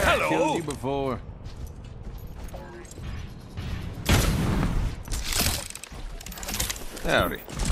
Hello. killed you before. Howdy.